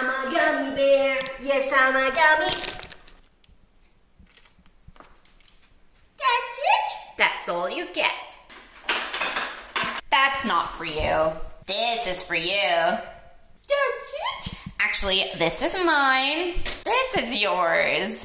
I'm a gummy bear. Yes, I'm a gummy. That's it? That's all you get. That's not for you. This is for you. That's it? Actually, this is mine. This is yours.